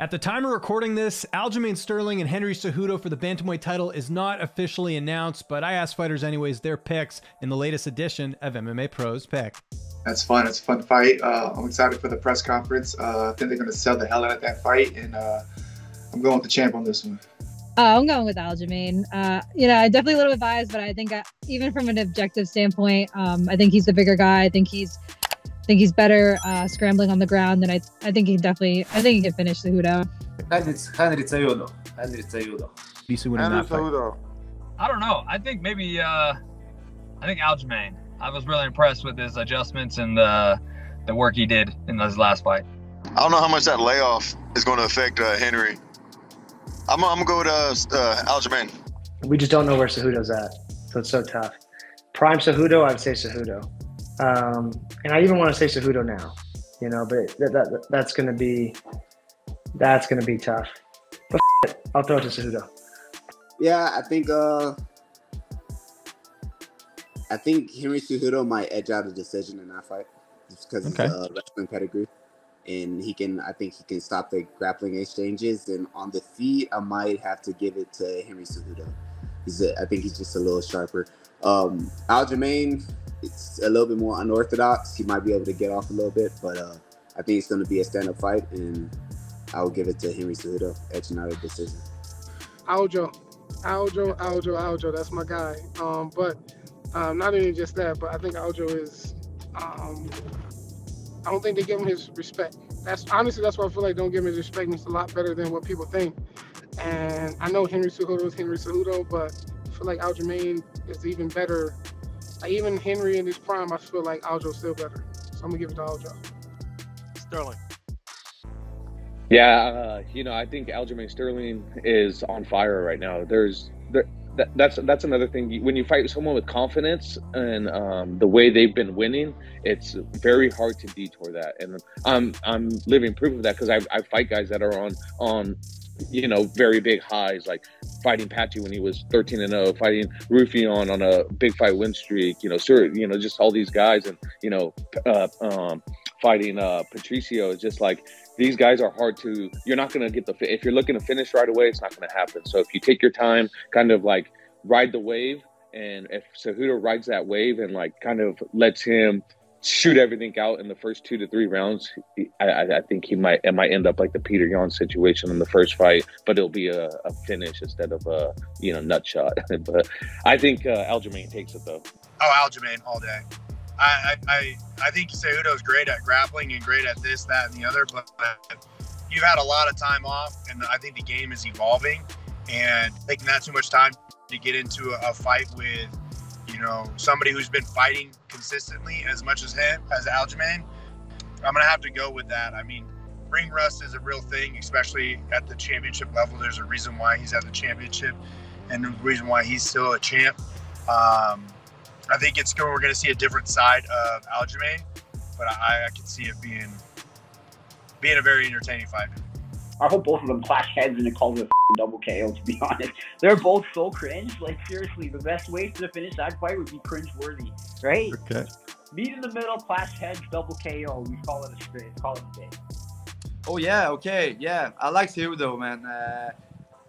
At the time of recording this, Aljamain Sterling and Henry Cejudo for the Bantamweight title is not officially announced, but I asked fighters anyways their picks in the latest edition of MMA Pros Pick. That's fun. It's a fun fight. Uh, I'm excited for the press conference. Uh, I think they're going to sell the hell out of that fight, and uh, I'm going with the champ on this one. Uh, I'm going with Aljamain. Uh, you know, I definitely a little bit biased, but I think uh, even from an objective standpoint, um, I think he's the bigger guy. I think he's, I think he's better uh, scrambling on the ground, and I, I think he definitely, I think he can finish Cejudo. Henry, Henry Cejudo. Henry Cejudo. Bisu winning that fight. I don't know. I think maybe, uh, I think Aljamain. I was really impressed with his adjustments and the the work he did in his last fight. I don't know how much that layoff is going to affect uh, Henry. I'm, I'm going to go with uh, uh, Aljamain. We just don't know where Cejudo's at, so it's so tough. Prime Cejudo, I'd say Cejudo, um, and I even want to say Cejudo now. You know, but that, that that's going to be that's going to be tough. But it, I'll throw it to Cejudo. Yeah, I think uh, I think Henry Cejudo might edge out a decision in that fight just because Okay. of uh, wrestling pedigree. And he can, I think he can stop the grappling exchanges. And on the feet, I might have to give it to Henry Cejudo. He's, a, I think he's just a little sharper. Um, Aljamain, it's a little bit more unorthodox. He might be able to get off a little bit, but uh, I think it's going to be a stand-up fight, and I will give it to Henry Cejudo, edging out a decision. Aljo, Aljo, Aljo, Aljo. That's my guy. Um, but um, not even just that, but I think Aljo is. Um, I don't think they give him his respect. That's honestly that's why I feel like don't give him his respect. He's a lot better than what people think. And I know Henry Cejudo is Henry Cejudo, but I feel like Aljamain is even better. Like even Henry in his prime, I feel like Aljo's still better. So I'm gonna give it to Aljo. Sterling. Yeah, uh, you know, I think Aljamain Sterling is on fire right now. There's there, that, that's that's another thing. When you fight someone with confidence and um, the way they've been winning, it's very hard to detour that. And I'm I'm living proof of that because I, I fight guys that are on on you know very big highs, like fighting Patchy when he was 13 and 0, fighting Raufeon on a big fight win streak. You know, sir, you know, just all these guys, and you know, uh, um, fighting uh, Patricio is just like these guys are hard to you're not going to get the if you're looking to finish right away it's not going to happen. So if you take your time kind of like ride the wave and if Cejudo rides that wave and like kind of lets him shoot everything out in the first two to three rounds I, I think he might it might end up like the Peter Yan situation in the first fight but it'll be a, a finish instead of a you know nut shot. But I think uh, Aljamain takes it though. Oh, Aljamain all day. I, I, I, think Cejudo's great at grappling and great at this, that, and the other, but you've had a lot of time off, and I think the game is evolving, and taking that too much time to get into a, a fight with, you know, somebody who's been fighting consistently as much as him, as Aljamain, I'm gonna have to go with that. I mean, ring rust is a real thing, especially at the championship level. There's a reason why he's at the championship, and the reason why he's still a champ. Um, I think it's going. We're going to see a different side of Aljamain, but I, I can see it being being a very entertaining fight. I hope both of them clash heads and it calls it a double KO. To be honest, they're both so cringe. Like seriously, the best way to finish that fight would be cringe worthy, right? Okay. Meet in the middle, clash heads, double KO. We call it a straight. Call it a day. Oh yeah, okay, yeah. I like you though, man. Uh,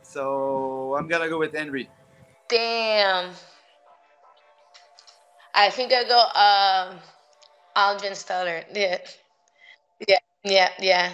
so I'm gonna go with Henry. Damn. I think I go um Alvin Stellar. Yeah. Yeah, yeah, yeah.